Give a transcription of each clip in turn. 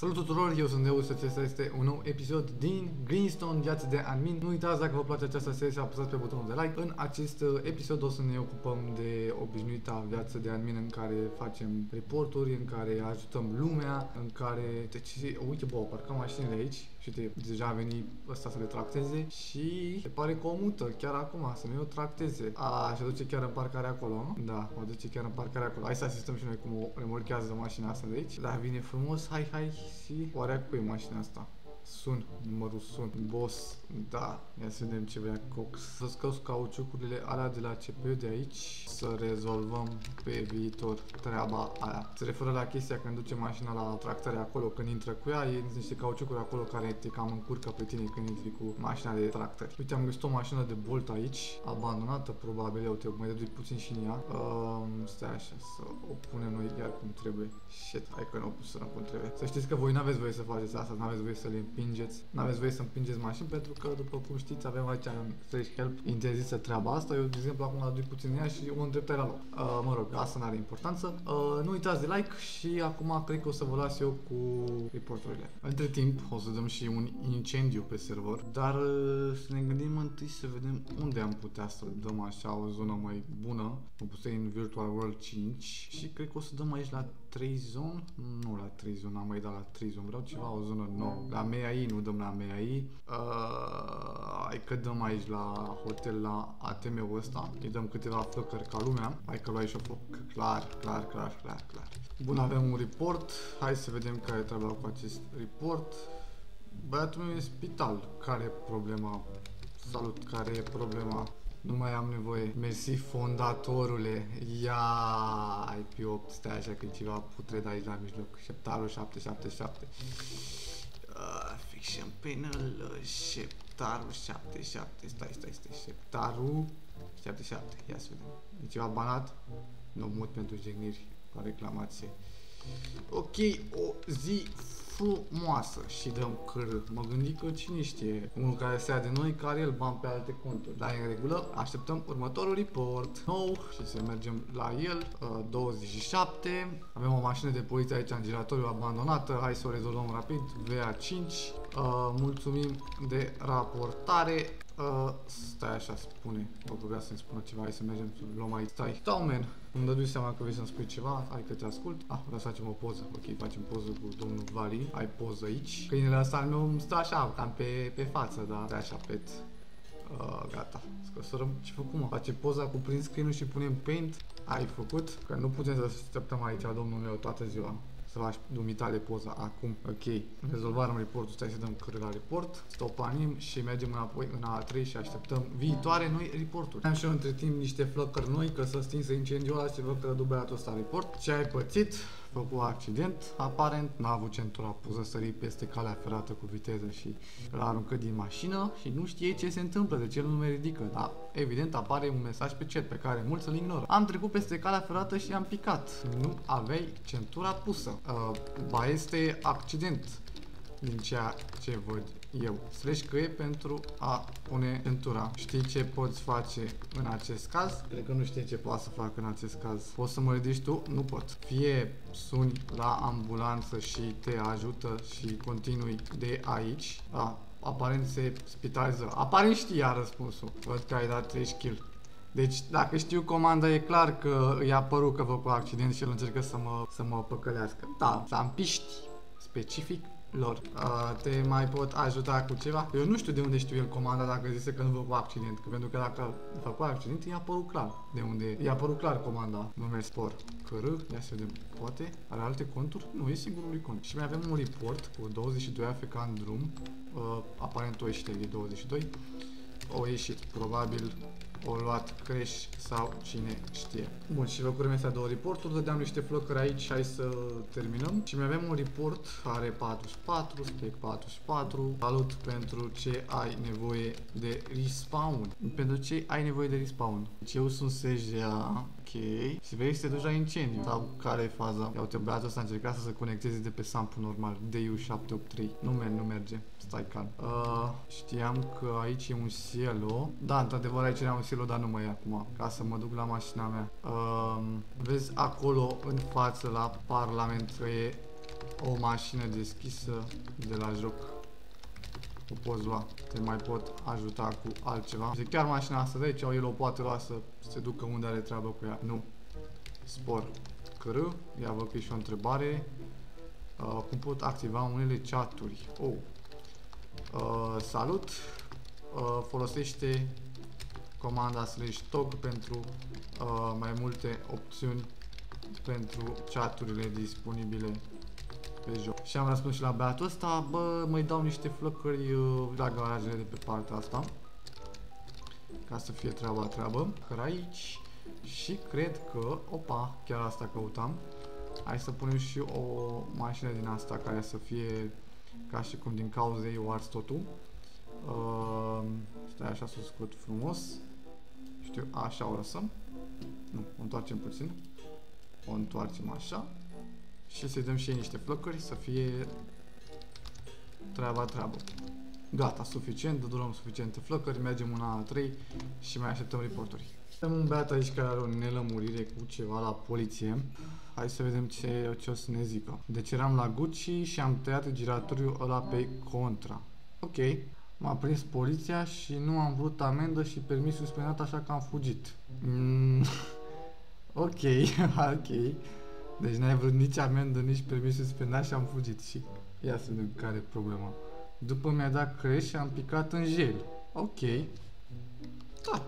Salut tuturor, eu sunt Deus și acesta este un nou episod din Greenstone, viață de admin. Nu uitați dacă vă place această serie să apăsați pe butonul de like. În acest uh, episod o să ne ocupăm de obișnuita viață de admin în care facem reporturi, în care ajutăm lumea, în care... Deci, uite, bă, parcăm mașinile aici și de, deja a venit ăsta să le tracteze și se pare că o mută chiar acum, să nu o tracteze. A, și duce chiar în parcarea acolo, nu? Da, o duce chiar în parcarea acolo. Hai să asistăm și noi cum o remorchează mașina asta de aici. Da, vine frumos, hai, hai și oare cu e mașina asta? Sun, numărul Sun, Boss, da, ia să vedem ce vrea Cox. Să scos cauciucurile alea de la CPU de aici, să rezolvăm pe viitor treaba aia. Se referă la chestia când duce mașina la tractare acolo, când intră cu ea, e niște cauciucuri acolo care te cam încurcă pe tine când intri cu mașina de tractări. Uite, am găsit o mașină de bolt aici, abandonată probabil, uite, mai dădui puțin și în ea. Um, stai așa, să o punem noi iar cum trebuie. Shit, hai că nu o pus cum trebuie. Să știți că voi nu aveți voie să faceți asta, nu aveți voie să le împingeți, nu aveți voie să împingeți mașini pentru că, după cum știți, avem aici în Fresh Help interzisă treaba asta. Eu, de exemplu, acum aduc puțin ea și o îndreptai la loc. Uh, mă rog, asta nu are importanță. Uh, nu uitați de like și acum cred că o să vă las eu cu reporturile. Între timp, o să dăm și un incendiu pe server, dar uh, să ne gândim întâi să vedem unde am putea să dăm așa o zonă mai bună. Mă puse în Virtual World 5 și cred că o să dăm aici la 3 zone, nu la 3 zone, am mai dat la 3 zone, vreau ceva, o zonă nouă. La MEAI, nu dăm la MEAI. Uh, hai că dăm aici la hotel, la ATM-ul ăsta, îi dăm câteva flăcări ca lumea. Hai că luai și o foc, clar, clar, clar, clar, clar. Bun, avem un report, hai să vedem care e treaba cu acest report. Băiatul meu e spital, care e problema? Salut, care e problema? Nu mai am nevoie. Mersi, fondatorule. Ia IP8, stai așa că e ceva putred aici la mijloc. Șeptarul 777. Uh, fiction panel, șeptarul 77. Stai, stai, stai. Șeptarul 77. Ia să vedem. E ceva banat? Nu mut pentru jigniri. O reclamație. Ok, o zi frumoasă și dăm câr. Mă gândi că cine știe, unul care se ia de noi, care el bani pe alte conturi. Dar în regulă, așteptăm următorul report nou și să mergem la el. Uh, 27. Avem o mașină de poliție aici în giratoriu abandonată. Hai să o rezolvăm rapid. VA5. Uh, mulțumim de raportare. Uh, stai așa, spune. Vă ruga să-mi spună ceva, hai să mergem să luăm aici. Stai, stau, man. Îmi dădui seama că vrei să-mi spui ceva, hai că te ascult. Ah, vreau să facem o poză. Ok, facem poză cu domnul Vali. Ai poză aici. Câinele ăsta al meu îmi stă așa, cam pe, pe față, dar stai așa, pet. Uh, gata. Scăsărăm ce făcut, mă? Face poza cu print screen și punem paint. Ai făcut? Că nu putem să așteptăm aici, domnul meu, toată ziua să faci dumitale poza acum. Ok, rezolvăm reportul, stai să dăm cără la report, stopanim și mergem înapoi în A3 și așteptăm viitoare noi reporturi. Am și eu între timp niște flăcări noi, că să stinse incendiul ăla și văd că dublatul ăsta report. Ce ai pățit? Făcut accident, aparent, n-a avut centura pusă sări peste calea ferată cu viteză și l-a aruncat din mașină și nu știe ce se întâmplă, de ce el nu me ridică, dar evident apare un mesaj pe chat pe care mulți îl ignoră. Am trecut peste calea ferată și am picat. Nu aveai centura pusă. Uh, ba este accident din ceea ce văd eu. Slash căie pentru a pune centura. Știi ce poți face în acest caz? Cred că nu știi ce poți să fac în acest caz. Poți să mă ridici tu? Nu pot. Fie suni la ambulanță și te ajută și continui de aici. Da, aparent se spitalizează. Aparent știa răspunsul. Văd că ai dat 3 kill. Deci, dacă știu comanda, e clar că i-a părut că vă cu accident și el încercă să mă, să mă păcălească. Da, să piști specific lor. Uh, te mai pot ajuta cu ceva? Eu nu știu de unde știu el comanda dacă zise că nu vă cu accident, că pentru că dacă vă cu accident, i-a părut clar de unde. I-a părut clar comanda nume spor. Cr, ia să vedem, poate? Are alte conturi? Nu, e singurul cont. Și mai avem un report cu 22 AFK în drum. Uh, aparent o ieșit de 22. O ieșit, probabil o luat crash sau cine știe. Bun, și vă curăm astea două reporturi, dădeam niște flăcări aici, hai să terminăm. Și mai avem un report, are 44, spec 44. Salut pentru ce ai nevoie de respawn. Pentru ce ai nevoie de respawn. Deci eu sunt SGA, ok. Și vrei să te duci la incendiu. Sau care e faza? Ia uite, băiatul ăsta a încercat să se conecteze de pe sample normal, DU783. Nu, merge, nu merge. Stai calm. Uh, știam că aici e un cielo. Da, într-adevăr aici era un cielo, dar nu mai e acum. Ca să mă duc la mașina mea. Uh, vezi acolo în față la parlament că e o mașină deschisă de la joc. O poți lua. Te mai pot ajuta cu altceva. Zice chiar mașina asta de aici, el o poate lua să se ducă unde are treabă cu ea. Nu. Spor. Cr. Ia văd că e și o întrebare. Uh, cum pot activa unele chaturi? Oh. Uh, salut. Uh, folosește comanda slash tog pentru uh, mai multe opțiuni pentru chaturile disponibile pe joc. Și am răspuns și la băiatul ăsta, bă, mai dau niște flăcări uh, la garajele de pe partea asta. Ca să fie treaba treabă. Căr aici. Și cred că, opa, chiar asta căutam. Hai să punem și o mașină din asta care să fie ca și cum din cauza ei o ars totul. Uh, stai așa să o scot frumos. Știu, așa o lăsăm. Nu, o întoarcem puțin. O întoarcem așa. Și să-i dăm și ei niște flăcări să fie treaba treabă. Gata, suficient, durăm suficiente flăcări, mergem una la 3 și mai așteptăm reporturi. Am un băiat aici care are o nelămurire cu ceva la poliție. Hai să vedem ce, ce o să ne zică. Deci eram la Gucci și am tăiat giratoriul ăla pe contra. Ok. M-a prins poliția și nu am vrut amendă și permis suspendat așa că am fugit. Mm. ok, ok. Deci n-ai vrut nici amendă, nici permis suspendat și am fugit și ia să vedem care e problema. După mi-a dat creș și am picat în gel. Ok. Da.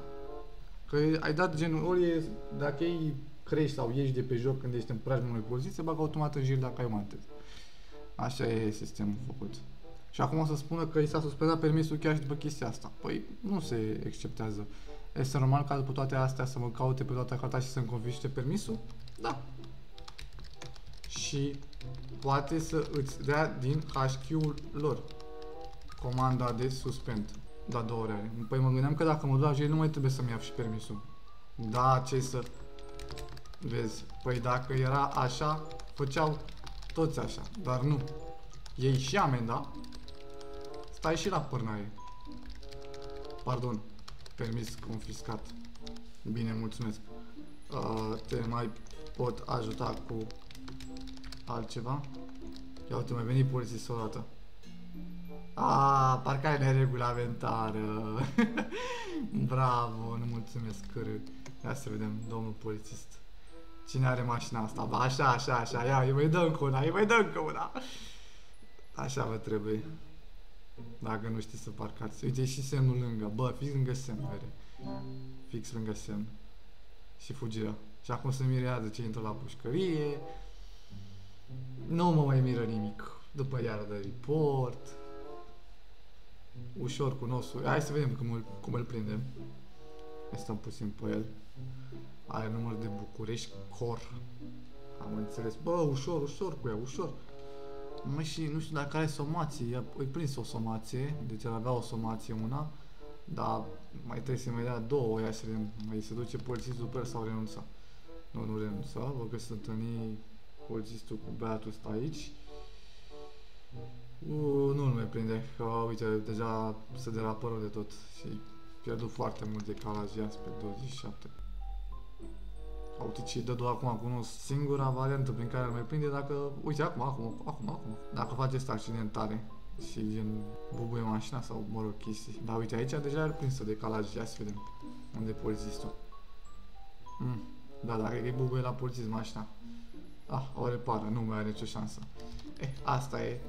Că ai dat genul, ori e, dacă ei crești sau ieși de pe joc când ești în preajma unui poziție, se bagă automat în gel dacă ai un Așa e sistemul făcut. Și acum o să spună că i s-a suspendat permisul chiar și după chestia asta. Păi nu se acceptează. Este normal ca după toate astea să mă caute pe toată carta și să-mi confiște permisul? Da. Și poate să îți dea din HQ-ul lor comanda de suspend. Da, două ore Păi mă gândeam că dacă mă duc la nu mai trebuie să-mi iau și permisul. Da, ce să... Vezi, păi dacă era așa, făceau toți așa, dar nu. Ei și amenda, stai și la pârnaie. Pardon, permis confiscat. Bine, mulțumesc. Uh, te mai pot ajuta cu altceva? Ia uite, mai venit polițistul o dată. Ah, parcă ai neregulamentară. Bravo, nu mulțumesc, cârâ. Ia să vedem, domnul polițist. Cine are mașina asta? Ba, așa, așa, așa, ia, îi mai dăm cu una, îi mai dăm cu una. Așa vă trebuie. Dacă nu știți să parcați. Uite, și semnul lângă. Bă, fix lângă semn, vere. Fix lângă semn. Și fugirea. Și acum se mirează ce intră la pușcărie. Nu mă mai miră nimic. După iară de report. Ușor cu nosul. Hai să vedem cum îl, cum îl prindem. Mai stăm puțin pe el. Are număr de București Cor. Am înțeles. Bă, ușor, ușor cu ea, ușor. Mă, și nu știu dacă are somație. Îi prins o somație, deci el avea o somație una, dar mai trebuie să mai dea două, ia să mai se duce polițistul pe el sau renunța. Nu, nu renunța, vă că sunt întâlni polițistul cu băiatul ăsta aici. Uh, nu-l mai prinde, că uite, deja se derapără de tot și pierdut foarte mult de calaj pe 27. Uite ce dă doar acum cu o singura variantă prin care îl mai prinde dacă, uite, acum, acum, acum, acum, dacă face asta accidentare și gen bubuie mașina sau, mă rog, chestii. Dar uite, aici deja e prinsă de calaj, ia să vedem unde e polițistul. Mm. Da, dacă e bubuie la polițist mașina. Ah, o repară, nu mai are nicio șansă. Eh, asta e.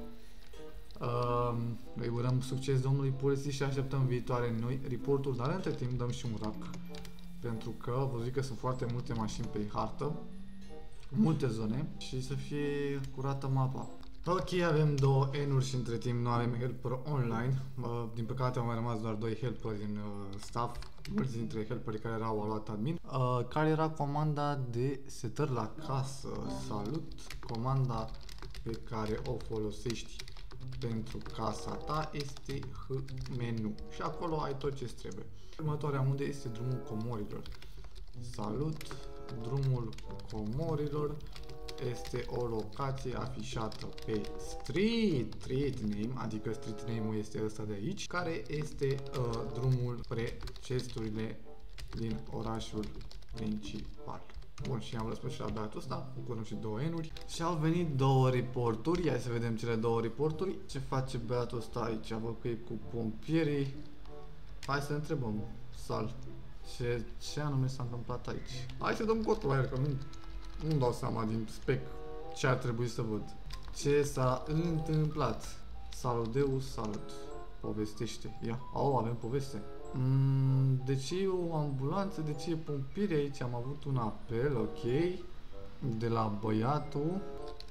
Uh, îi urăm succes domnului polițist și așteptăm viitoare noi reportul, dar între timp dăm și un rac pentru că vă zic că sunt foarte multe mașini pe hartă, multe zone și să fie curată mapa. Ok, avem două N-uri și între timp nu avem helper online. Uh, din păcate au mai rămas doar doi helper din uh, staff, mulți dintre helperii care erau au luat admin. Uh, care era comanda de setări la casă? Salut! Comanda pe care o folosești pentru casa ta este H-menu și acolo ai tot ce trebuie. Următoarea unde este drumul comorilor. Salut! Drumul comorilor este o locație afișată pe street, street name, adică street name-ul este ăsta de aici, care este uh, drumul spre chesturile din orașul principal. Bun, și am răspuns și la băiatul ăsta, cu și două N-uri. Și au venit două reporturi, hai să vedem cele două reporturi. Ce face băiatul ăsta aici? Văd că e cu pompierii. Hai să întrebăm, Sal, ce, ce anume s-a întâmplat aici? Hai să dăm cotul la el, că nu, nu dau seama din spec ce ar trebui să văd. Ce s-a întâmplat? Salut, Deus, salut. Povestește. Ia, au, avem poveste. Mm, de ce e o ambulanță? De ce e pompire aici? Am avut un apel, ok. De la băiatul,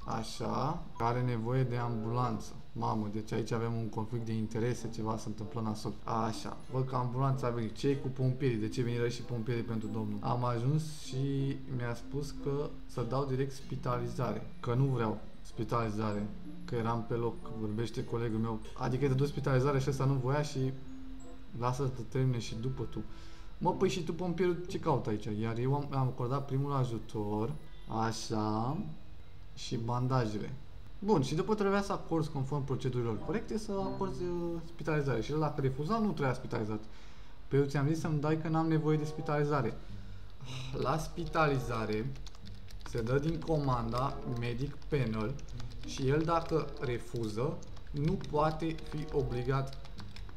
așa, care are nevoie de ambulanță. Mamă, deci aici avem un conflict de interese, ceva se întâmplă nasol. Așa, văd că ambulanța a venit. ce e cu pompierii? De ce vin și pompierii pentru domnul? Am ajuns și mi-a spus că să dau direct spitalizare, că nu vreau spitalizare, că eram pe loc, vorbește colegul meu. Adică te duci spitalizare și ăsta nu voia și lasă să te termine și după tu. Mă, păi și tu, pompierul, ce caut aici? Iar eu am, am acordat primul ajutor, așa, și bandajele. Bun, și după trebuia să acorzi conform procedurilor corecte să acorzi uh, spitalizare. Și el dacă refuza, nu trebuia spitalizat. Pe eu ți-am zis să-mi dai că n-am nevoie de spitalizare. La spitalizare se dă din comanda medic panel și el dacă refuză, nu poate fi obligat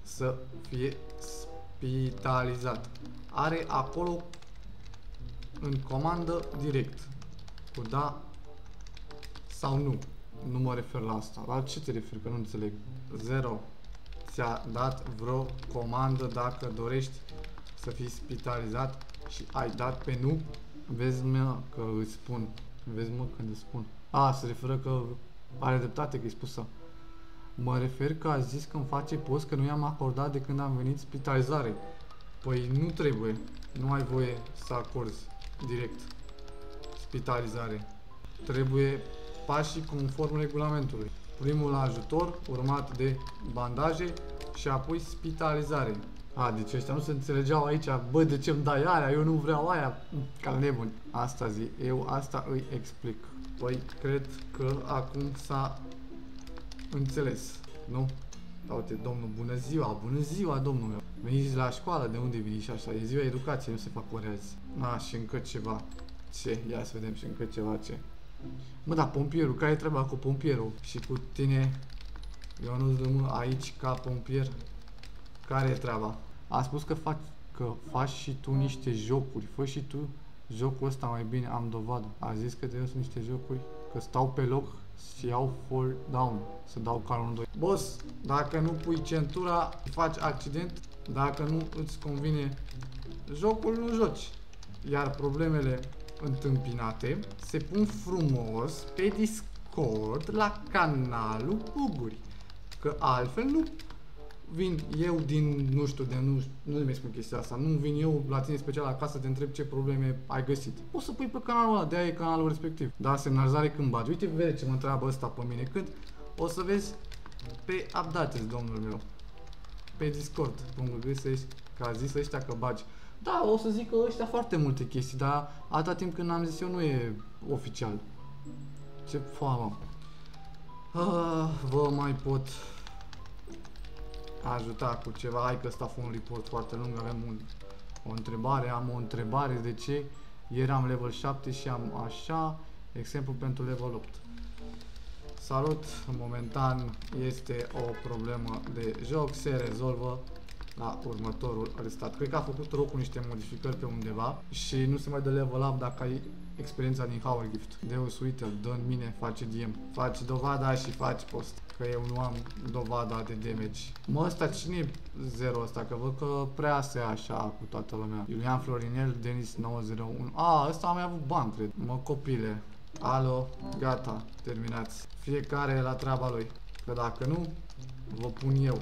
să fie spitalizat. Are acolo în comandă direct cu da sau nu. Nu mă refer la asta. La ce te referi? Că nu înțeleg. 0. Ți-a dat vreo comandă dacă dorești să fii spitalizat și ai dat pe nu? Vezi mă că îți spun. Vezi mă când îți spun. A, se referă că are dreptate că e spusă. Mă refer că a zis că îmi face post că nu i-am acordat de când am venit spitalizare. Păi nu trebuie. Nu ai voie să acorzi direct spitalizare. Trebuie pașii conform regulamentului. Primul ajutor, urmat de bandaje și apoi spitalizare. A, deci ăștia nu se înțelegeau aici, bă, de ce îmi dai aia, eu nu vreau aia, ca nebun. Asta zi, eu asta îi explic. Păi, cred că acum s-a înțeles, nu? Da, uite, domnul, bună ziua, bună ziua, domnul meu. Veniți la școală, de unde veniți și așa? E ziua educației, nu se fac ore azi. A, și încă ceva. Ce? Ia să vedem și încă ceva ce. Mă, da, pompierul, care e treaba cu pompierul? Și cu tine, eu nu aici ca pompier. Care e treaba? A spus că faci, că faci și tu niște jocuri. Fă și tu jocul ăsta mai bine, am dovadă. A zis că trebuie să niște jocuri, că stau pe loc și iau fall down, să dau calul 2. Boss, dacă nu pui centura, faci accident, dacă nu îți convine jocul, nu joci. Iar problemele întâmpinate se pun frumos pe Discord la canalul Buguri. Că altfel nu vin eu din, nu știu, de nu, nu mi spun chestia asta, nu vin eu la tine special acasă să te întreb ce probleme ai găsit. O să pui pe canalul ăla, de-aia e canalul respectiv. Da, semnalizare când bagi. Uite, vede ce mă întreabă ăsta pe mine când o să vezi pe updates, domnul meu. Pe Discord, cum găsești, că a zis ăștia că bagi. Da, o să zic că ăștia foarte multe chestii, dar atâta timp când am zis eu nu e oficial. Ce foamă. Ah, vă mai pot ajuta cu ceva. Hai că ăsta a fost un report foarte lung, avem un, o întrebare, am o întrebare de ce ieri am level 7 și am așa, exemplu pentru level 8. Salut, momentan este o problemă de joc, se rezolvă la următorul restat. Cred că a făcut rău cu niște modificări pe undeva și nu se mai dă level up dacă ai experiența din Hour Gift. Deus, uite dă în mine, face DM. Face dovada și face post. Că eu nu am dovada de damage. Mă, ăsta cine e zero ăsta? Că văd că prea se așa cu toată lumea. Iulian Florinel, Denis 901. A, ăsta a mai avut bani, cred. Mă, copile. Alo, gata, terminați. Fiecare la treaba lui. Că dacă nu, vă pun eu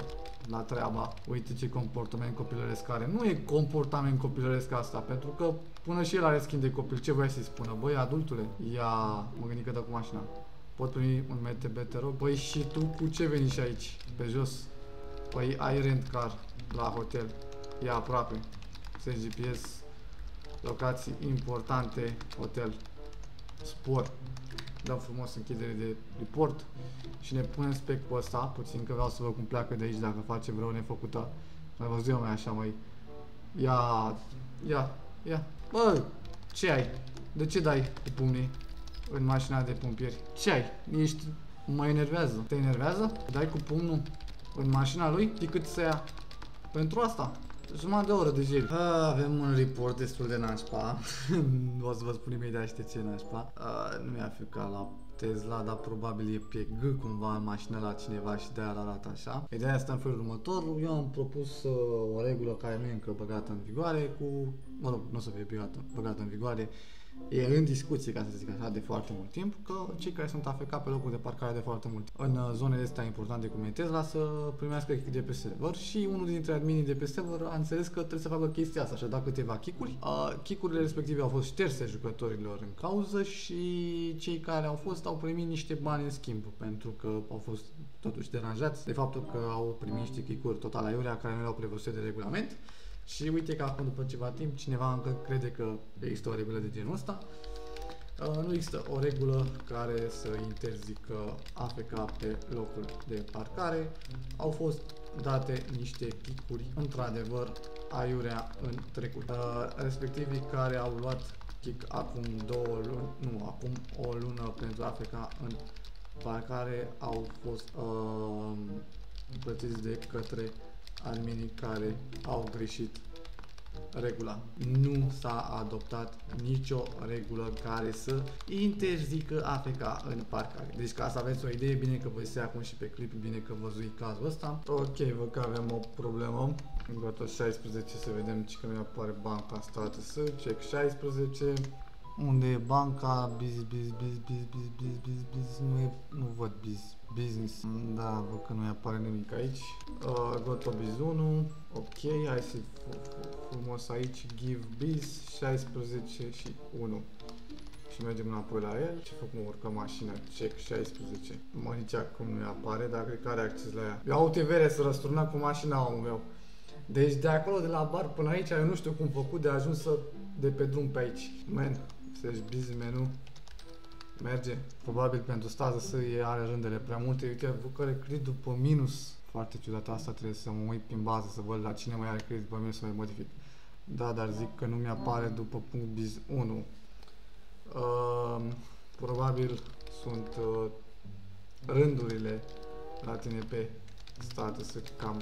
la treaba. Uite ce comportament copilăresc are. Nu e comportament copilăresc asta, pentru că până și el are schimb de copil. Ce voia să-i spună? Băi, adultule, ia, mă gândi că dă cu mașina. Pot primi un MTB, te rog? Păi și tu cu ce veni și aici? Pe jos? Păi ai rent car la hotel. E aproape. Se GPS. Locații importante. Hotel. Sport dăm frumos închidere de report și ne punem spec pe ăsta, puțin că vreau să văd cum pleacă de aici dacă face vreo nefăcută. Mai văzut eu mai așa, mai... Ia, ia, ia. Bă, ce ai? De ce dai cu pumnii în mașina de pompieri? Ce ai? Ești... Mă enervează. Te enervează? Dai cu pumnul în mașina lui? Știi cât să ia? Pentru asta. Jumătate de oră de jeli. Ah, avem un report destul de nașpa. o să vă spun imediat de ce nașpa. Ah, nu mi-a ca la Tesla, dar probabil e pe G cumva în mașină la cineva și de-aia arată așa. Ideea asta în felul următor, eu am propus uh, o regulă care nu e încă băgată în vigoare cu, mă rog, nu o să fie băgată, băgată în vigoare, e în discuție, ca să zic așa, de foarte mult timp, că cei care sunt afecați pe locul de parcare de foarte mult în uh, zonele astea importante cum e Tesla să primească kick de pe server și unul dintre adminii de pe server a înțeles că trebuie să facă chestia asta și a dat câteva kick-uri. Uh, kick-urile respective au fost șterse jucătorilor în cauză și cei care au fost au primit niște bani în schimb pentru că au fost totuși deranjați de faptul că au primit niște kick-uri total aiurea care nu erau prevăzute de regulament. Și uite că acum după ceva timp cineva încă crede că există o regulă de genul ăsta. Uh, nu există o regulă care să interzică AFK pe locul de parcare. Au fost date niște kick-uri, într-adevăr, aiurea în trecut. Uh, respectivii care au luat kick acum două luni, nu, acum o lună pentru AFK în parcare au fost uh, plătiți de către adminii care au greșit regula. Nu s-a adoptat nicio regulă care să interzică AFK în parcare. Deci ca să aveți o idee, bine că vă acum și pe clip, bine că văzui cazul ăsta. Ok, văd că avem o problemă. Gata 16 să vedem ce că mi apare banca status. Check 16. Unde e banca? Biz, biz, biz, biz, biz, biz, biz, biz, nu, e, nu văd biz, business. Da, văd că nu apare nimic aici. Uh, got biz 1, ok, hai să frumos aici, give biz, 16 și 1. Și mergem înapoi la el. Ce fac mă urcă mașina? Check 16. Mă nici acum nu apare, dar cred că are acces la ea. Ia uite vere să răsturna cu mașina omul meu. Deci de acolo, de la bar până aici, eu nu știu cum făcut de ajuns să de pe drum pe aici. Man, deci busy menu merge. Probabil pentru stază să e are rândele prea multe. Uite, văd că credit după minus. Foarte ciudat asta, trebuie să mă uit prin bază să văd la cine mai are credit după minus să mai modific. Da, dar zic că nu mi-apare după punct biz 1. Uh, probabil sunt uh, rândurile la tine pe status cam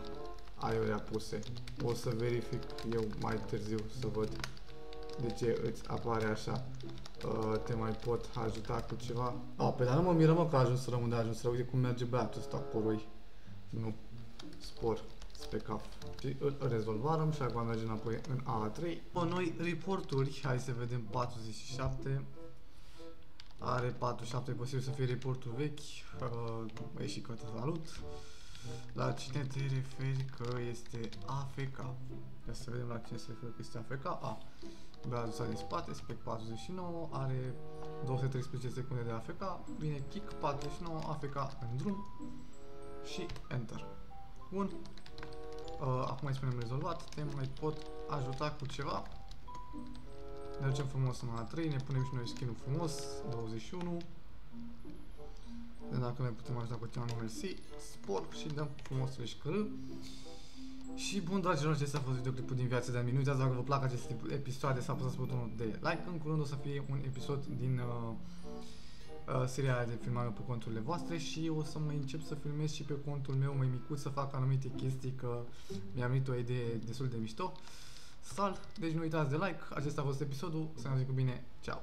aiurea puse. O să verific eu mai târziu să văd de ce îți apare așa. Uh, te mai pot ajuta cu ceva? Ah, pe dar nu mă miră mă că a ajuns să rămân de ajuns să uite cum merge băiatul ăsta, porui. Nu. Spor. Spre cap. Și îl rezolvarăm și acum mergem înapoi în A3. Bă, noi reporturi, hai să vedem 47. Are 47, posibil să fie reportul vechi. Uh, și că salut. La cine te referi că este AFK? Ia să vedem la cine se referă că este AFK. A. Brazul din spate, spec 49, are 213 secunde de AFK, vine kick 49, AFK în drum și Enter. Bun. Uh, acum îi spunem rezolvat, te mai pot ajuta cu ceva. Ne ducem frumos în la 3, ne punem și noi skin frumos, 21. De dacă ne putem ajuta cu ceva, nu mersi. Spor și dăm frumos SCR. Și bun, dragilor, acesta a fost videoclipul din viața de a minute. Dacă vă plac aceste episoade, să apăsați butonul de like. În curând o să fie un episod din uh, uh, seria de filmare pe conturile voastre și o să mai încep să filmez și pe contul meu mai micuț să fac anumite chestii că mi-am venit o idee destul de mișto. Sal, deci nu uitați de like. Acesta a fost episodul. Să ne zic cu bine. Ciao.